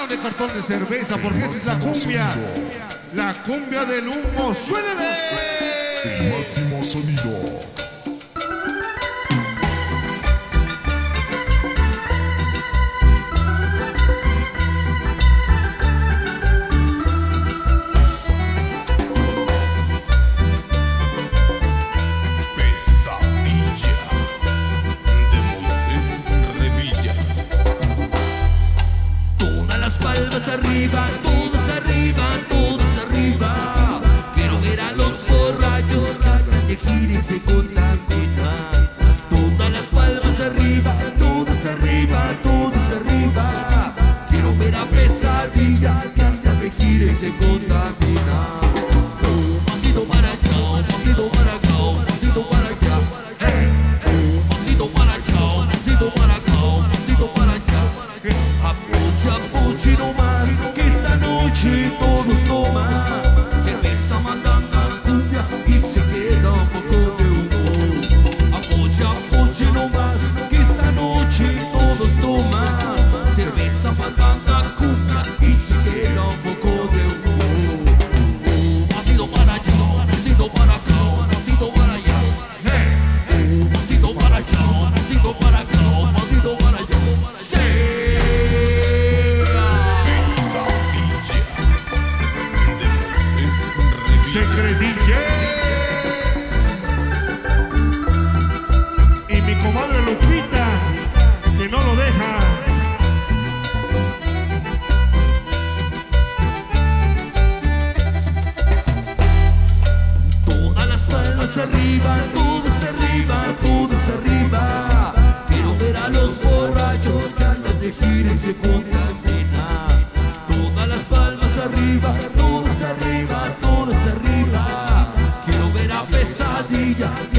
no le cartón de cerveza, porque esa es la cumbia. La cumbia del humo. ¡Suélele! El máximo sonido. Palmas arriba, todos arriba. Secret DJ. Y mi comadre Lupita, que no lo deja. Todas las palmas arriba, todas arriba, todas arriba. Quiero ver a los borrachos que andan de gira y se contagian. Todas las palmas arriba. pesadilla.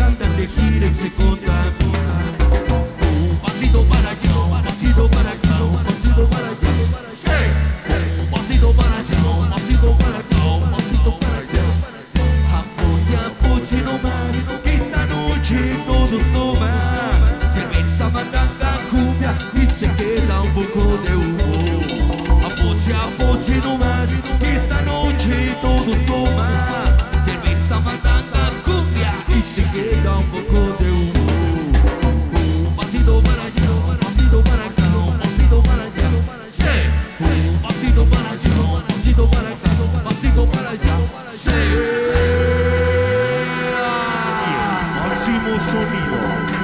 máximo sonido.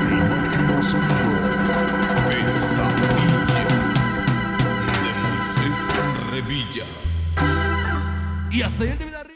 El máximo sonido. Pesadilla de Moisés Revilla. Y hasta ahí